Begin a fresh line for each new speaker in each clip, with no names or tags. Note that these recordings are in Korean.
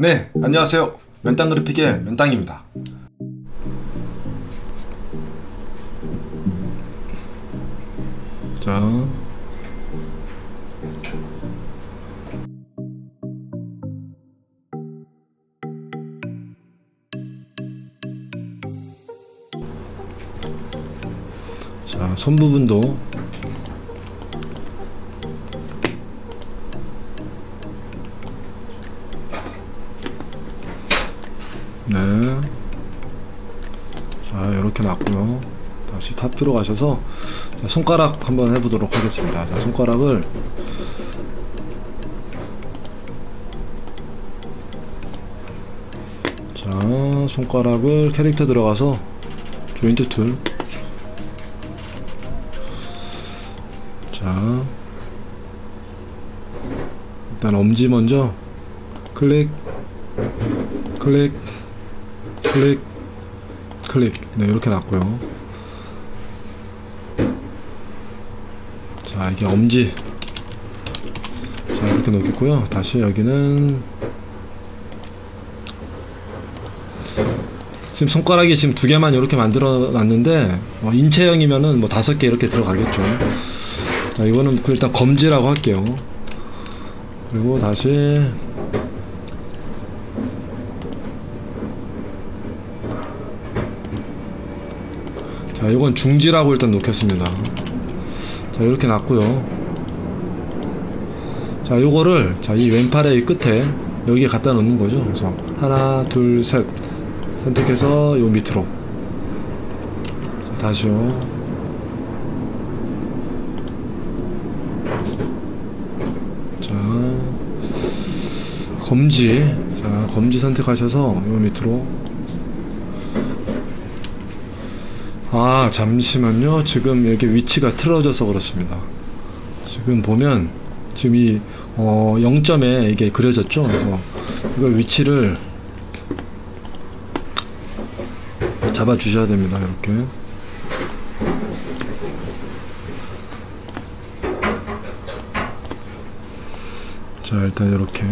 네, 안녕하세요. 면땅 그래픽의 면땅입니다. 자. 자, 손 부분도 놨고요. 다시 탑뷰로 가셔서 자, 손가락 한번 해보도록 하겠습니다. 자, 손가락을 자, 손가락을 캐릭터 들어가서 조인트 툴 자, 일단 엄지 먼저 클릭 클릭 클릭 클릭. 네 이렇게 놨고요. 자 이게 엄지. 자 이렇게 놓겠고요. 다시 여기는 지금 손가락이 지금 두 개만 이렇게 만들어 놨는데 뭐 인체형이면은 뭐 다섯 개 이렇게 들어가겠죠. 자 이거는 그 일단 검지라고 할게요. 그리고 다시 자 이건 중지라고 일단 놓겠습니다. 자 이렇게 놨고요. 자 요거를 자 이 왼팔의 끝에 여기에 갖다 놓는 거죠. 그래서 하나 둘 셋 선택해서 요 밑으로. 자, 다시요. 자 검지. 자 검지 선택하셔서 요 밑으로 아 잠시만요. 지금 여기 위치가 틀어져서 그렇습니다. 지금 보면 지금 이 어, 0점에 이게 그려졌죠? 그래서 이걸 위치를 잡아 주셔야 됩니다 이렇게. 자 일단 이렇게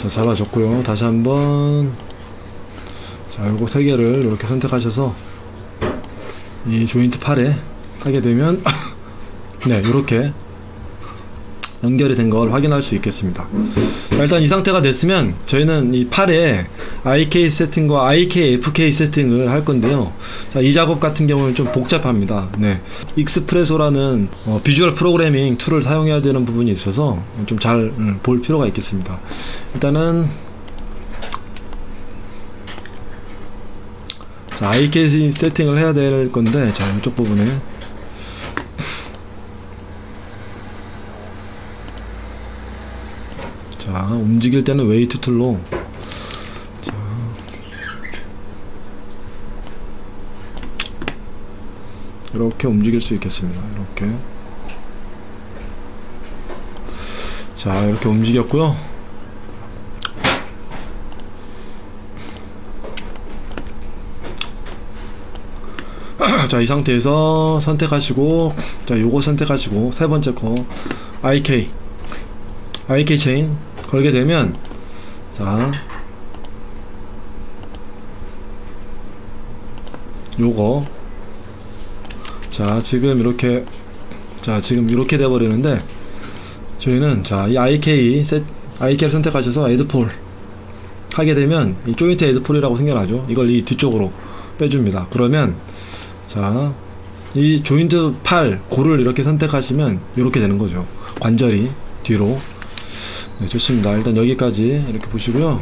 자 잡아줬고요. 다시 한번. 자 요거 세 개를 이렇게 선택하셔서 이 조인트 팔에 하게 되면 네 이렇게 연결이 된 걸 확인할 수 있겠습니다. 자, 일단 이 상태가 됐으면 저희는 이 팔에 IK 세팅과 IK FK 세팅을 할 건데요. 자, 이 작업 같은 경우는 좀 복잡합니다. 네. XPresso라는 어, 비주얼 프로그래밍 툴을 사용해야 되는 부분이 있어서 좀 잘볼 필요가 있겠습니다. 일단은 자, IK 세팅을 해야 될 건데 자 이쪽 부분에 자 움직일 때는 weight tool로. 자, 이렇게 움직일 수 있겠습니다. 이렇게. 자 이렇게 움직였고요. 자 이 상태에서 선택하시고 자 요거 선택하시고 세 번째 거 IK IK 체인 걸게 되면 자 요거. 자 지금 이렇게 자 지금 이렇게 돼 버리는데 저희는 자이 IK 셋 IK를 선택하셔서 에드폴 하게 되면 이 조인트 에드폴이라고 생겨나죠. 이걸 이 뒤쪽으로 빼줍니다. 그러면 자 이 조인트 팔 골을 이렇게 선택하시면 이렇게 되는 거죠. 관절이 뒤로 네, 좋습니다. 일단 여기까지 이렇게 보시고요.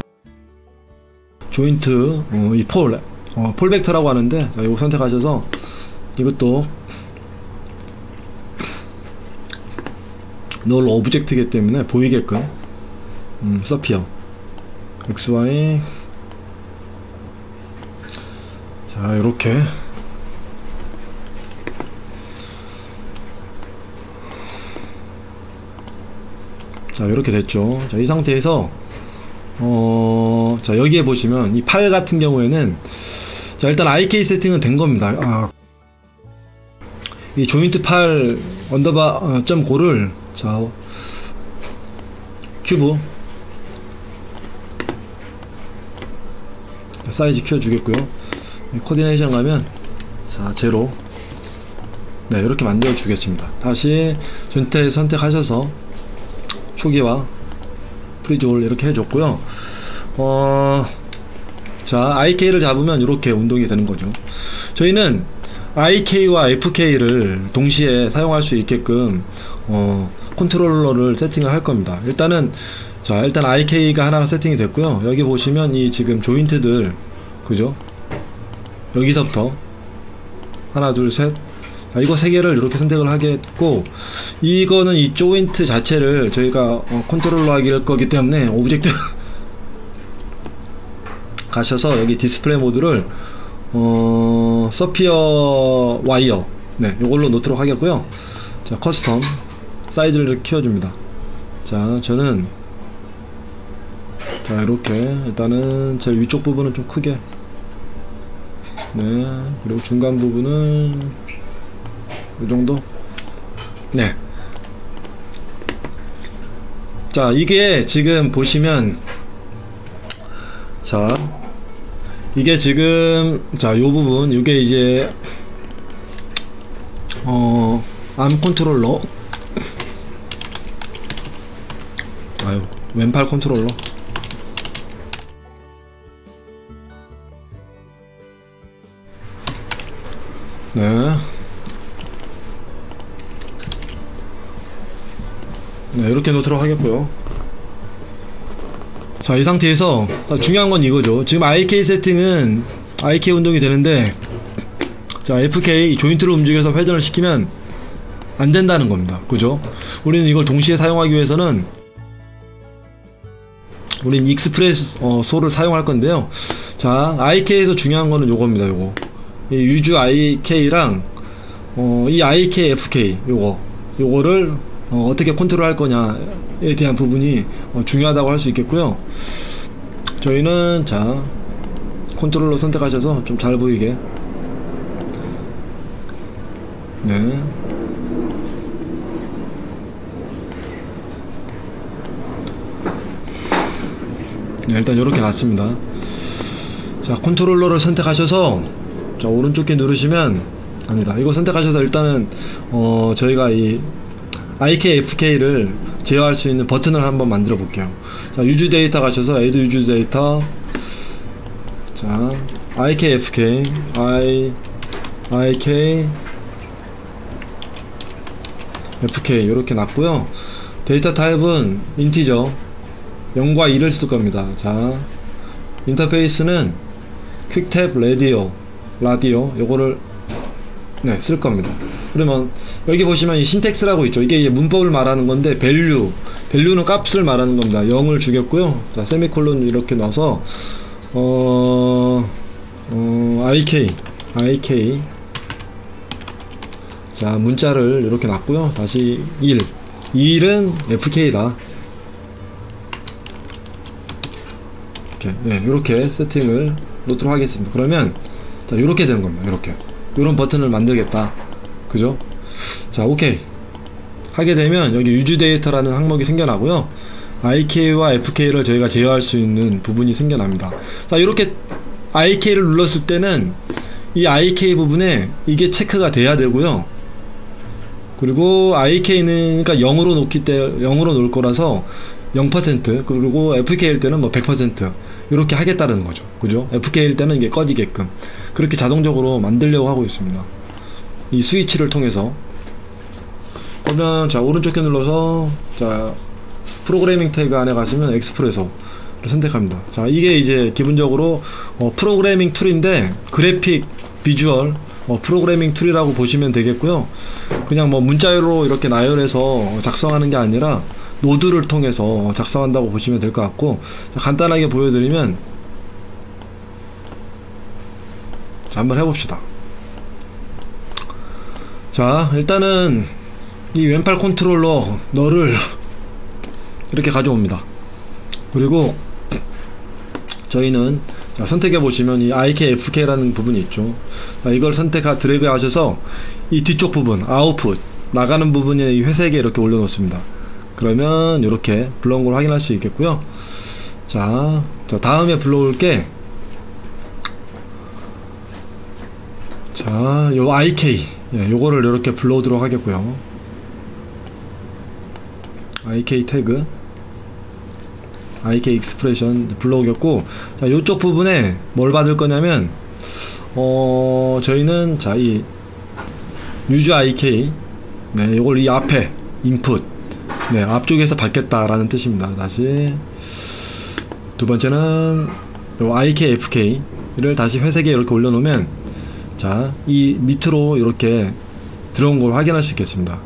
조인트 어, 이 pole, 어, pole vector라고 하는데 자, 이거 선택하셔서 이것도 null object이기 때문에 보이게끔 음, sphere XY 자 이렇게 자 이렇게 됐죠. 자 이 상태에서 어, 자 여기에 보시면 이 팔 같은 경우에는 자 일단 IK 세팅은 된 겁니다. 아, 이 조인트 팔 언더바 어, 점 고를 자 큐브. 사이즈 키워주겠고요. 코디네이션 가면 자 제로. 네 이렇게 만들어 주겠습니다. 다시 전체 선택하셔서 초기화 freeze all 이렇게 해줬고요. 어, 자 IK를 잡으면 이렇게 운동이 되는 거죠. 저희는 IK와 FK를 동시에 사용할 수 있게끔 어, 컨트롤러를 세팅을 할 겁니다. 일단은 자 일단 IK가 하나가 세팅이 됐고요. 여기 보시면 이 지금 조인트들 그죠? 여기서부터 하나 둘셋. 아, 이거 세 개를 이렇게 선택을 하겠고 이거는 이 조인트 자체를 저희가 어, 컨트롤러 할 거기 때문에 오브젝트 가셔서 여기 display mode를 어, sphere wire 네 이걸로 놓도록 하겠고요. 자 custom size를 키워줍니다. 자 저는 자 이렇게 일단은 제 위쪽 부분은 좀 크게 네 그리고 중간 부분은 이 정도? 네. 자 이게 지금 보시면 자 이게 지금 자 요 부분 이게 이제 어 arm 컨트롤러. 아유 왼팔 컨트롤러. 네. 놓도록 하겠고요. 자, 이 상태에서 중요한 건 이거죠. 지금 IK 세팅은 IK 운동이 되는데 자, FK 조인트를 움직여서 회전을 시키면 안 된다는 겁니다. 그죠? 우리는 이걸 동시에 사용하기 위해서는 우린 XPress 어, o를 사용할 건데요. 자, IK에서 중요한 거는 요겁니다. 요거. 이 Use IK랑 어, 이 IK FK 요거 요거를 어, 떻게 컨트롤 할 거냐에 대한 부분이 어, 중요하다고 할 수 있겠고요. 저희는 자 컨트롤러 선택하셔서 좀 잘 보이게 네. 네 일단 이렇게 놨습니다. 자 컨트롤러를 선택하셔서 자 오른쪽에 누르시면 아니다 이거 선택하셔서 일단은 어 저희가 이 IKFK를 제어할 수 있는 버튼을 한번 만들어 볼게요. 자 user data 가셔서 add user data. 자 IKFK I IK FK 이렇게 놨고요. data type은 integer 0과 2를 쓸 겁니다. 자 interface는 quicktab radio radio 요거를 네, 쓸 겁니다. 그러면 여기 보시면 이 syntax라고 있죠. 이게 문법을 말하는 건데 value value는 값을 말하는 겁니다. 0을 주겠고요. 자, 세미콜론 이렇게 넣어서 어, 어 IK IK 자, 문자를 이렇게 놨고요. 다시 1 1은 FK다. 이렇게 네, 이렇게 세팅을 놓도록 하겠습니다. 그러면 자 이렇게 되는 겁니다 이렇게 이런 버튼을 만들겠다 그죠? 자 오케이. 하게 되면 여기 user data라는 항목이 생겨나고요. IK와 FK를 저희가 제어할 수 있는 부분이 생겨납니다. 자 이렇게 IK를 눌렀을 때는 이 IK 부분에 이게 체크가 돼야 되고요. 그리고 IK는 그러니까 0으로 놓기 때 0으로 놓을 거라서 0% 그리고 FK일 때는 뭐 100% 이렇게 하겠다는 거죠. 그죠? FK일 때는 이게 꺼지게끔. 그렇게 자동적으로 만들려고 하고 있습니다. 이 스위치를 통해서 그러면 자 오른쪽에 눌러서 자 프로그래밍 태그 안에 가시면 XPresso를 선택합니다. 자 이게 이제 기본적으로 어, 프로그래밍 툴인데 그래픽 비주얼 어, 프로그래밍 툴이라고 보시면 되겠고요. 그냥 뭐 문자로 이렇게 나열해서 작성하는 게 아니라 노드를 통해서 작성한다고 보시면 될 것 같고 간단하게 보여드리면 자, 한번 해봅시다. 자, 일단은 이 왼팔 컨트롤러 너를 이렇게 가져옵니다. 그리고 저희는 자, 선택해 보시면 이 IKFK라는 부분이 있죠. 자, 이걸 선택하 드래그 하셔서 이 뒤쪽 부분 아웃풋 나가는 부분에 이 회색에 이렇게 올려놓습니다. 그러면 이렇게 불러온 걸 확인할 수 있겠고요. 자, 자 다음에 불러올 게 자, 요 IK 예, 요거를 이렇게 불러오도록 하겠고요. IK 태그 IK expression 불러오겠고 자, 요쪽 부분에 뭘 받을 거냐면 어, 저희는 자, 이 Use IK 네, 요걸 이 앞에 인풋 네, 앞쪽에서 받겠다라는 뜻입니다. 다시 두 번째는 요 IKFK를 다시 회색에 이렇게 올려놓으면 자, 이 밑으로 이렇게 들어온 걸 확인할 수 있겠습니다.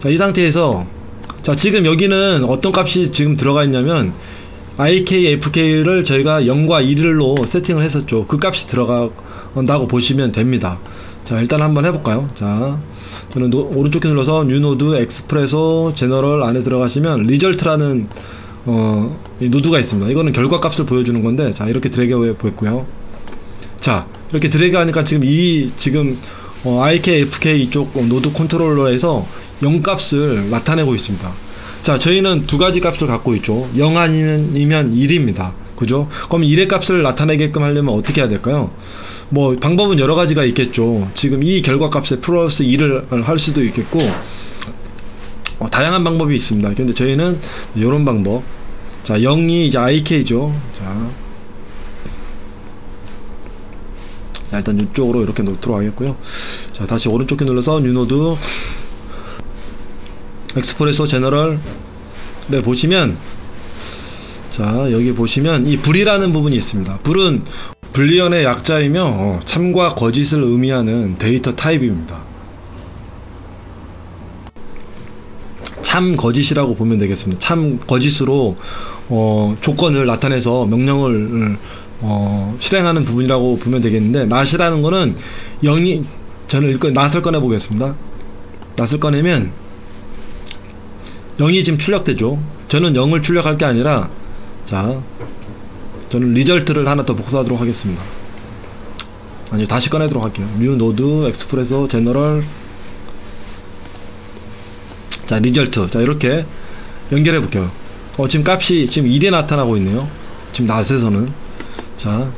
자, 이 상태에서 자, 지금 여기는 어떤 값이 지금 들어가 있냐면 IKFK를 저희가 0과 1로 세팅을 했었죠. 그 값이 들어간다고 보시면 됩니다. 자, 일단 한번 해볼까요? 자, 저는 노, 오른쪽 키 눌러서 new node XPresso general 안에 들어가시면 result라는 어, 노드가 있습니다. 이거는 결과 값을 보여주는 건데, 자, 이렇게 드래그 보였고요. 자, 이렇게 드래그 하니까 지금 이, 지금, 어, IKFK 이쪽 노드 컨트롤러에서 0 값을 나타내고 있습니다. 자, 저희는 두 가지 값을 갖고 있죠. 0 아니면 1입니다. 그죠? 그럼 1의 값을 나타내게끔 하려면 어떻게 해야 될까요? 뭐, 방법은 여러 가지가 있겠죠. 지금 이 결과 값에 플러스 1을 할 수도 있겠고, 어, 다양한 방법이 있습니다. 근데 저희는 이런 방법. 자, 0이 이제 IK죠. 자. 자, 일단 이쪽으로 이렇게 놓도록 하겠고요. 자, 다시 오른쪽 키 눌러서 New Node XPresso General에 보시면 자, 여기 보시면 이 Bool이라는 부분이 있습니다. Bool은 Boolean의 약자이며 어, 참과 거짓을 의미하는 데이터 타입입니다. 참 거짓이라고 보면 되겠습니다. 참 거짓으로 어, 조건을 나타내서 명령을 어, 실행하는 부분이라고 보면 되겠는데 NOT이라는 거는 영이 저는 일단 NOT을 꺼내 보겠습니다. NOT을 꺼내면 0이 지금 출력되죠. 저는 0을 출력할 게 아니라 자 저는 Result를 하나 더 복사하도록 하겠습니다. 아니 다시 꺼내도록 할게요. New Node XPresso General 자 리절트 자 이렇게 연결해 볼게요. 어 지금 값이 지금 1에 나타나고 있네요. 지금 낫에서는 자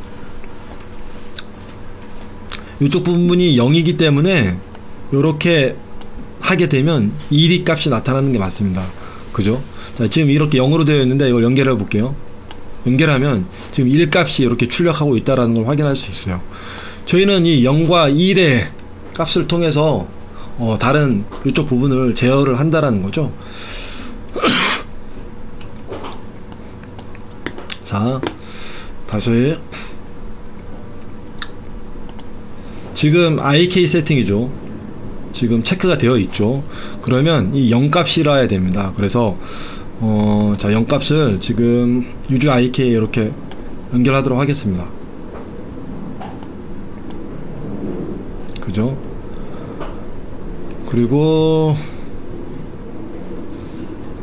이쪽 부분이 0이기 때문에 이렇게 하게 되면 1이 값이 나타나는 게 맞습니다. 그죠? 자, 지금 이렇게 0으로 되어 있는데 이걸 연결해 볼게요. 연결하면 지금 1 값이 이렇게 출력하고 있다라는 걸 확인할 수 있어요. 저희는 이 0과 1의 값을 통해서 어, 다른 이쪽 부분을 제어를 한다라는 거죠. 자, 다시 지금 IK 세팅이죠. 지금 체크가 되어 있죠. 그러면 이 0값이라야 됩니다. 그래서 어, 자, 0값을 지금 유주 IK 이렇게 연결하도록 하겠습니다. 그죠? 그리고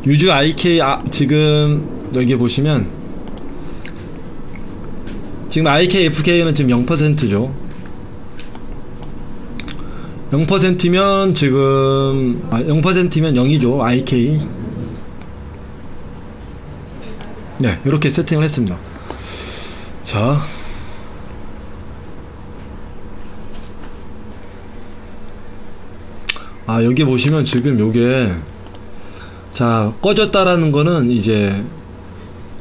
유주 IK 아, 지금 여기 보시면 지금 IKFK는 지금 0%죠. 0%면 지금 아, 0%면 0이죠. IK. 네, 이렇게 세팅을 했습니다. 자. 아, 여기 보시면 지금 요게 자, 꺼졌다라는 거는 이제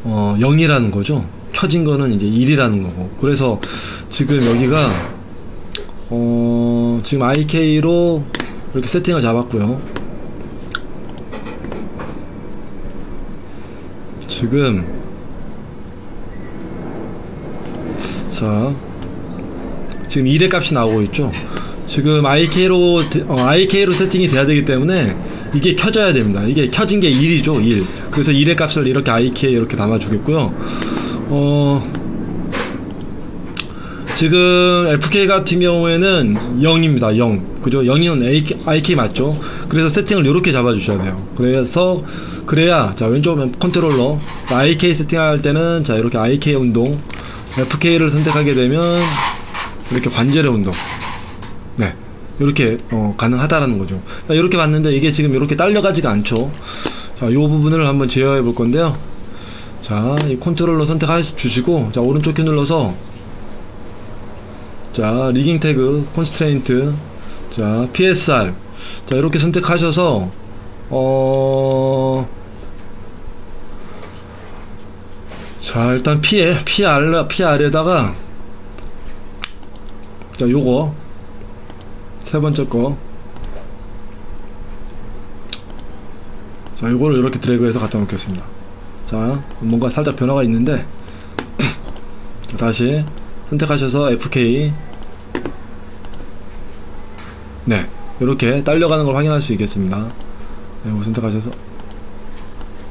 어, 0이라는 거죠. 켜진 거는 이제 1이라는 거고. 그래서 지금 여기가 어, 지금 IK로 이렇게 세팅을 잡았고요. 지금 자 지금 1의 값이 나오고 있죠. 지금 IK로 어, IK로 세팅이 돼야 되기 때문에 이게 켜져야 됩니다. 이게 켜진 게 1이죠, 1. 그래서 1의 값을 이렇게 IK 이렇게 담아 주겠고요. 어 지금 FK 같은 경우에는 0입니다. 0. 그죠? 0이면 IK 맞죠? 그래서 세팅을 이렇게 잡아주셔야 돼요. 그래서, 그래야, 자, 왼쪽 컨트롤러, IK 세팅할 때는, 자, 이렇게 IK 운동, FK를 선택하게 되면, 이렇게 관절의 운동. 네. 이렇게 어, 가능하다라는 거죠. 자, 이렇게 봤는데 이게 지금 이렇게 딸려가지가 않죠. 자, 이 부분을 한번 제어해 볼 건데요. 자, 이 컨트롤러 선택해 주시고, 자, 오른쪽 키 눌러서, 자, 리깅 태그, 콘스트레인트, 자, PSR. 자, 이렇게 선택하셔서, 어, 자, 일단 P에, P 아래, P 아래에다가, 자, 요거, 세 번째 거. 자, 요거를 이렇게 드래그해서 갖다 놓겠습니다. 자, 뭔가 살짝 변화가 있는데, 자, 다시 선택하셔서 FK. 네, 이렇게 딸려가는 걸 확인할 수 있겠습니다. 네, 이거 선택하셔서.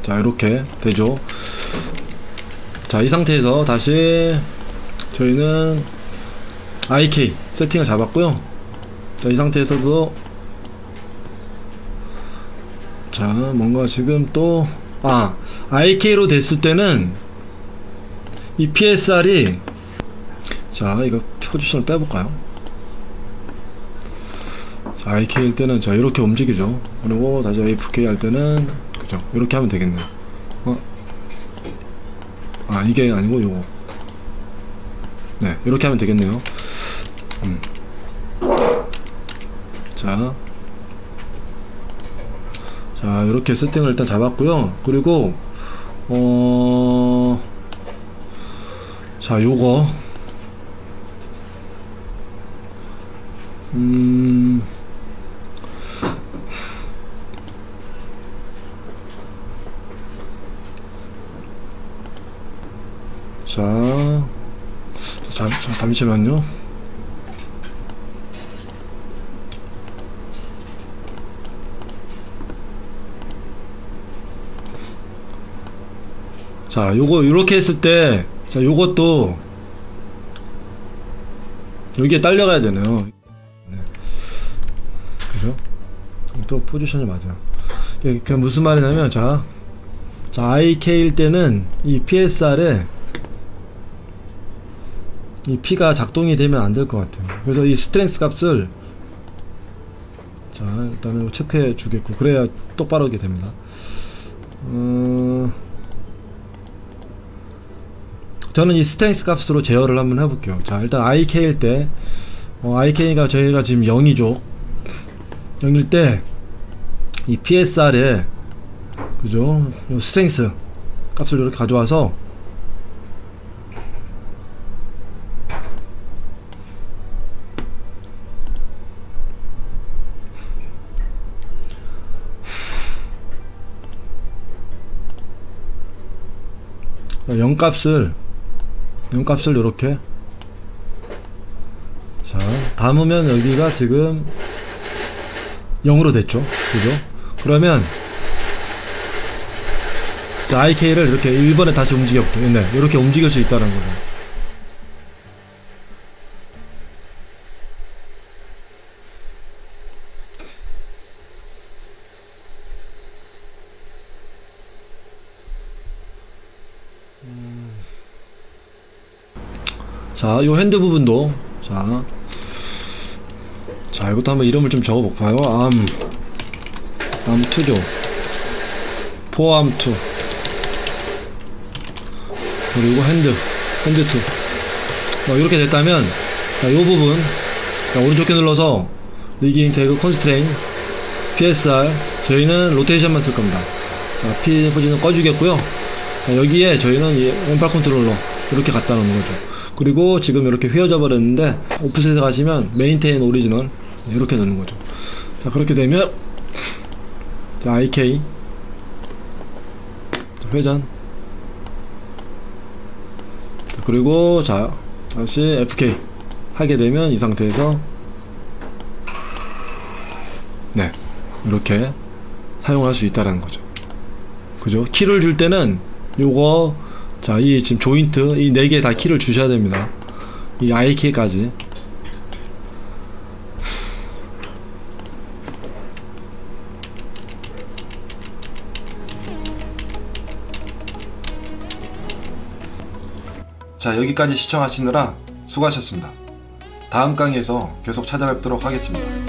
자, 이렇게 되죠. 자, 이 상태에서 다시 저희는 IK 세팅을 잡았고요. 자, 이 상태에서도 자, 뭔가 지금 또 아, IK로 됐을 때는 이 PSR이 자, 이거 포지션을 빼볼까요? 자, IK일 때는 자, 이렇게 움직이죠. 그리고 다시 AFK 할 때는 그죠? 이렇게 하면 되겠네요. 어? 아, 이게 아니고 요거. 네, 이렇게 하면 되겠네요. 음. 자, 자 이렇게 세팅을 일단 잡았고요 그리고 어... 자 요거 음... 자, 잠, 잠, 잠시만요. 자, 요거 이렇게 했을 때, 자, 요것도 여기에 딸려가야 되네요. 네. 그죠? 또 포지션이. 이게 그냥 무슨 말이냐면, 자, 자, IK일 때는 이 PSR에 이 P가 작동이 되면 안 될 것 같아요. 그래서 이 스트렝스 값을 자, 일단은 체크해 주겠고, 그래야 똑바르게 됩니다. 어... 저는 이 Strength 값으로 제어를 한번 해볼게요. 자, 일단 IK일 때, 어, IK가 저희가 지금 0이죠. 0일 때, 이 PSR에, 그죠? 요 Strength 값을 이렇게 가져와서, 영 값을 값을 이렇게. 자 담으면 여기가 지금 0으로 됐죠? 그죠? 그러면 자, IK를 이렇게 1번에 다시 움직여볼게요 네, 이렇게 움직일 수 있다는 거죠 자, 요 Hand 부분도 자, 자 이것도 한번 이름을 좀 적어볼까요? 암, 암2죠. Forearm2 그리고 Hand, Hand2 뭐 이렇게 됐다면 자, 요 부분 자, 오른쪽 키 눌러서 Rigging Tag Constraint PSR 저희는 Rotation만 쓸 겁니다. 자, P Posi는 꺼주겠고요. 자, 여기에 저희는 이 왼팔 컨트롤러 이렇게 갖다 놓는 거죠. 그리고 지금 이렇게 휘어져 버렸는데 Offset에 가시면 Maintain Original 이렇게 넣는 거죠. 자 그렇게 되면 자 IK 자, 회전. 자, 그리고 자 다시 FK 하게 되면 이 상태에서 네 이렇게 사용할 수 있다라는 거죠. 그죠? 키를 줄 때는 요거 자, 이 지금 조인트 이 네 개 다 키를 주셔야 됩니다. 이 IK까지. 자, 여기까지 시청하시느라 수고하셨습니다. 다음 강의에서 계속 찾아뵙도록 하겠습니다.